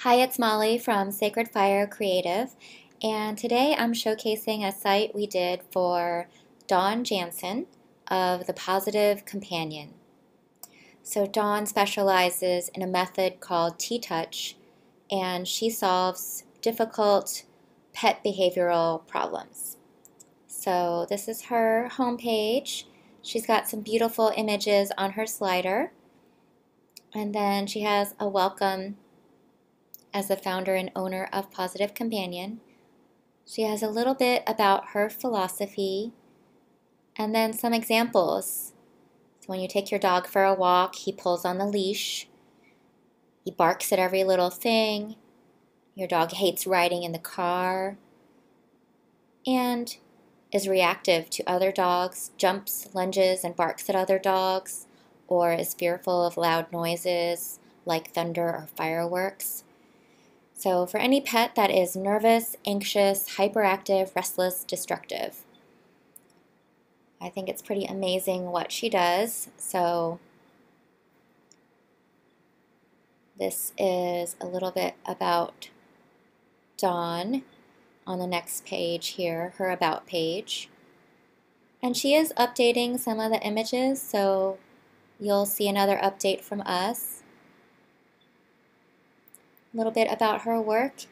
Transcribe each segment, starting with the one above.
Hi, it's Molly from Sacred Fire Creative, and today I'm showcasing a site we did for Dawn Jansen of The Pawsitive Companion. So, Dawn specializes in a method called TTouch, and she solves difficult pet behavioral problems. So, this is her homepage. She's got some beautiful images on her slider, and then she has a welcome as the founder and owner of Pawsitive Companion. She has a little bit about her philosophy and then some examples. So when you take your dog for a walk, he pulls on the leash. He barks at every little thing. Your dog hates riding in the car and is reactive to other dogs, jumps, lunges, and barks at other dogs, or is fearful of loud noises like thunder or fireworks. So, for any pet that is nervous, anxious, hyperactive, restless, destructive, I think it's pretty amazing what she does. So, this is a little bit about Dawn on the next page here, her About page. And she is updating some of the images, so you'll see another update from us a little bit about her work,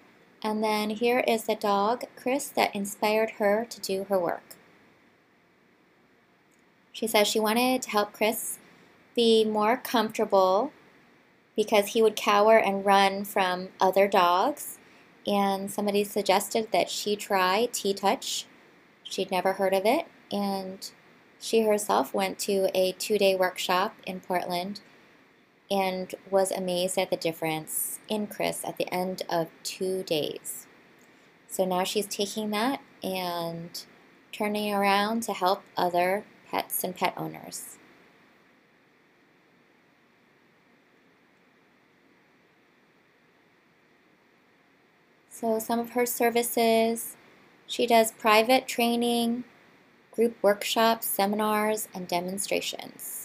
and then here is the dog, Chris, that inspired her to do her work. She says she wanted to help Chris be more comfortable because he would cower and run from other dogs. And somebody suggested that she try TTouch. She'd never heard of it. And she herself went to a two day workshop in Portland and was amazed at the difference in Chris at the end of two days. So now she's taking that and turning around to help other pets and pet owners. So, some of her services she does private training, group workshops, seminars, and demonstrations.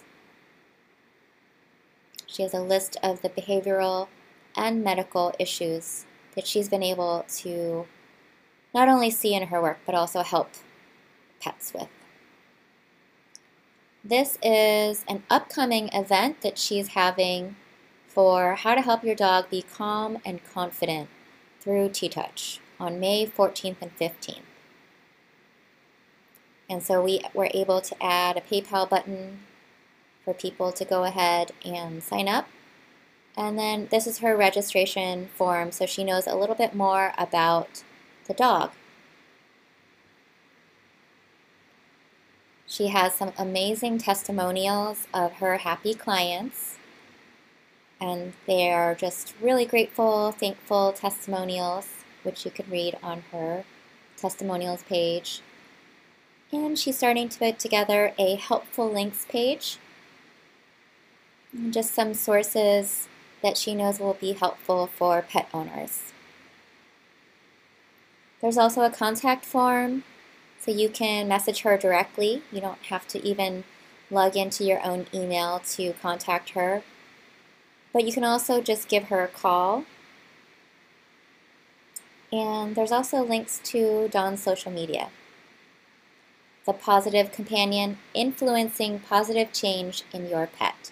She has a list of the behavioral and medical issues that she's been able to not only see in her work, but also help pets with. This is an upcoming event that she's having for how to help your dog be calm and confident through TTouch on May 14th and 15th. And so we were able to add a PayPal button for people to go ahead and sign up. And then this is her registration form, so she knows a little bit more about the dog. She has some amazing testimonials of her happy clients, and they are just really grateful, thankful testimonials, which you can read on her testimonials page. And she's starting to put together a helpful links page just some sources that she knows will be helpful for pet owners. There's also a contact form, so you can message her directly. You don't have to even log into your own email to contact her. But you can also just give her a call. And there's also links to Dawn's social media. The Pawsitive Companion, influencing positive change in your pet.